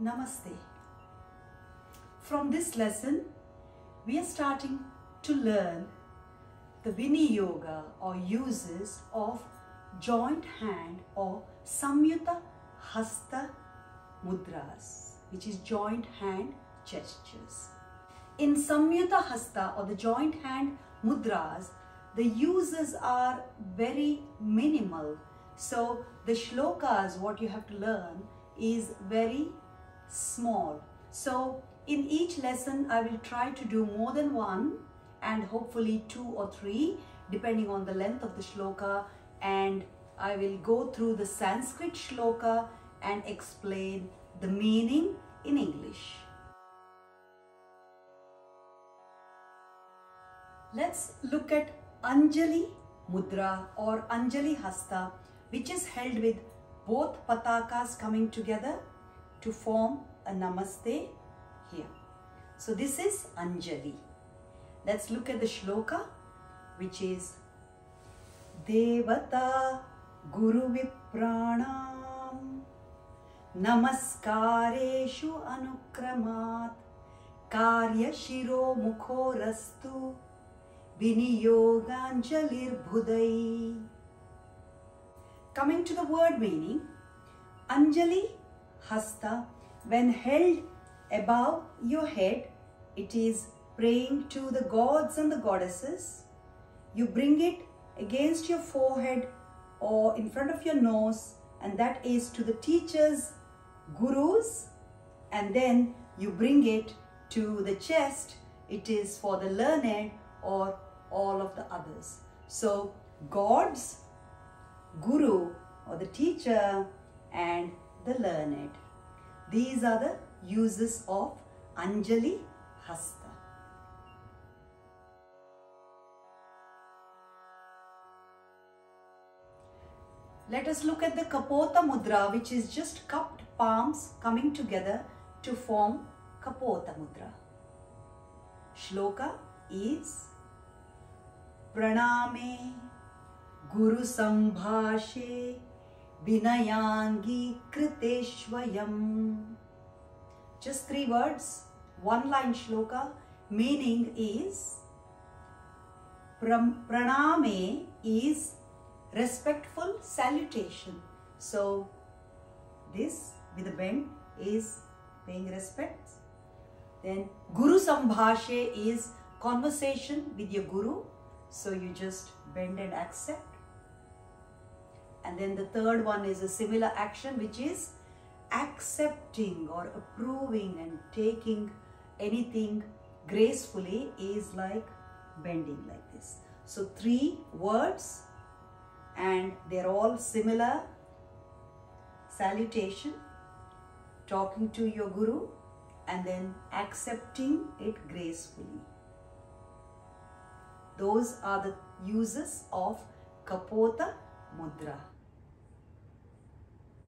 Namaste. From this lesson, we are starting to learn the Viniyoga or uses of joint hand or Samyuta Hasta Mudras, which is joint hand gestures. In Samyuta Hasta or the joint hand mudras, the uses are very minimal. So the shlokas, what you have to learn is very small. So in each lesson, I will try to do more than one and hopefully two or three depending on the length of the shloka and I will go through the Sanskrit shloka and explain the meaning in English. Let's look at Anjali Mudra or Anjali Hasta which is held with both patakas coming together to form a namaste here. So this is Anjali. Let's look at the shloka which is Devata Guru Vipranam Namaskareshu Anukramat Karya Shiro Mukho Rastu Viniyoganjalir Bhudai Coming to the word meaning, Anjali Hasta, when held above your head, it is praying to the gods and the goddesses. You bring it against your forehead or in front of your nose, and that is to the teachers, gurus, and then you bring it to the chest. It is for the learned or all of the others. So, gods, guru or the teacher, and the learned. These are the uses of Anjali Hasta. Let us look at the Kapota Mudra which is just cupped palms coming together to form Kapota Mudra. Shloka is Praname Guru Sambhashe Vinayangi Kriteshvayam. Just three words, one line shloka. Meaning is Praname is respectful salutation. So this with a bend is paying respects. Then Guru Sambhashe is conversation with your Guru. So you just bend and accept. And then the third one is a similar action which is accepting or approving and taking anything gracefully is like bending like this. So three words and they're all similar salutation, talking to your guru and then accepting it gracefully. Those are the uses of Kapota Mudra.